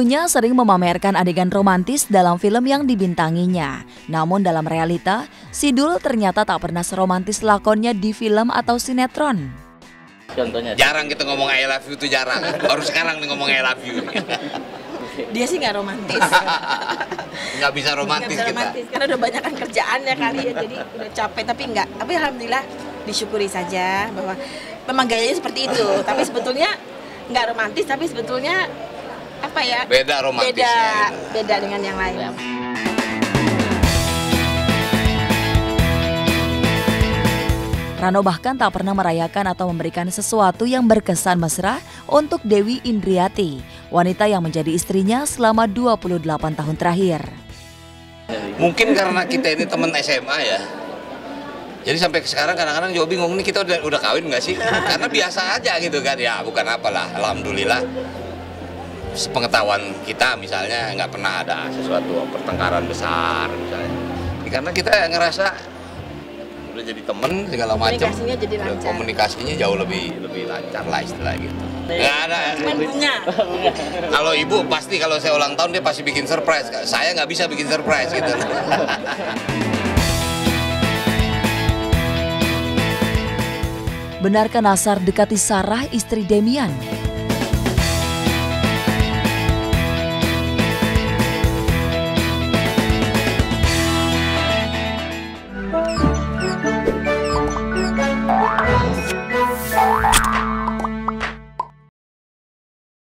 Dulunya sering memamerkan adegan romantis dalam film yang dibintanginya. Namun dalam realita, Sidul ternyata tak pernah seromantis lakonnya di film atau sinetron. Contohnya. Jarang kita ngomong I love you itu jarang. Baru sekarang nih ngomong I love you. Dia sih nggak romantis. Nggak bisa romantis Nggak bisa kita. romantis karena udah banyak kan kerjaannya kali ya jadi udah capek tapi nggak. Tapi alhamdulillah disyukuri saja bahwa memang gayanya seperti itu. tapi sebetulnya nggak romantis tapi sebetulnya apa ya? Beda romantisnya, Beda, gitu. beda dengan yang lain. Rano bahkan tak pernah merayakan atau memberikan sesuatu yang berkesan mesra untuk Dewi Indriati, wanita yang menjadi istrinya selama 28 tahun terakhir. Mungkin karena kita ini teman SMA ya. Jadi sampai sekarang kadang-kadang juga bingung nih kita udah udah kawin nggak sih? Karena biasa aja gitu kan ya, bukan apalah. Alhamdulillah sepengetahuan kita misalnya nggak pernah ada sesuatu pertengkaran besar misalnya. Karena kita ngerasa udah jadi temen segala macam. Komunikasinya jadi Udah lancar. Komunikasinya jauh lebih lebih lancar lah istilah gitu. Nggak ada. Bunga. Kalau ibu pasti kalau saya ulang tahun dia pasti bikin surprise. Saya nggak bisa bikin surprise gitu. Benarkah Nasar dekati Sarah istri Demian?